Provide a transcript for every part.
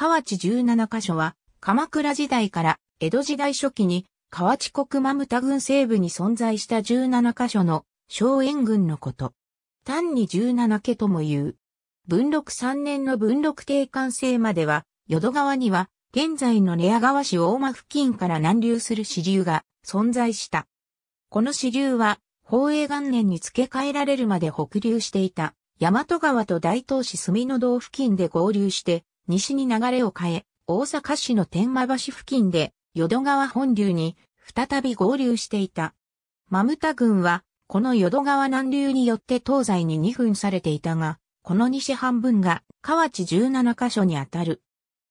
河内17カ所は、鎌倉時代から江戸時代初期に河内国マムタ郡西部に存在した17カ所の小塩郡のこと。単に17家とも言う。文禄3年の文禄定完成までは、淀川には、現在の寝屋川市大間付近から南流する支流が存在した。この支流は、宝永元年に付け替えられるまで北流していた、大和川と大東市住の道付近で合流して、西に流れを変え、大阪市の天満橋付近で、淀川本流に再び合流していた。マムタ郡は、この淀川南流によって東西に二分されていたが、この西半分が河内17カ所にあたる。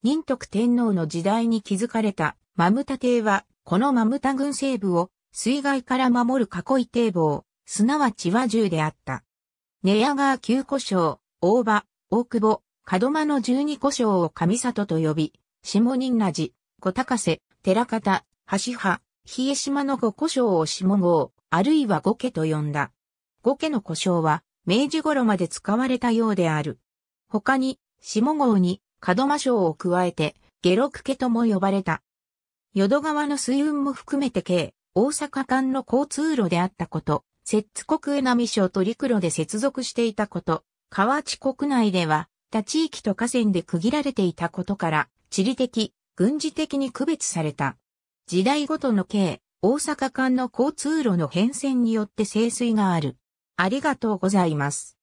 仁徳天皇の時代に築かれたマムタ邸は、このマムタ郡西部を水害から守る囲い堤防、すなわち和獣であった。寝屋川九古省、大場、大久保、門間の十二古省を上里と呼び、下仁那寺、小高瀬、寺方、橋派、比江島の五古省を下郷、あるいは五家と呼んだ。五家の古省は、明治頃まで使われたようである。他に、下郷に、門間省を加えて、下六家とも呼ばれた。淀川の水運も含めて計、大阪間の交通路であったこと、摂津国江波省と陸路で接続していたこと、河内国内では、た地域と河川で区切られていたことから、地理的、軍事的に区別された。時代ごとの計、大阪間の交通路の変遷によって清水がある。ありがとうございます。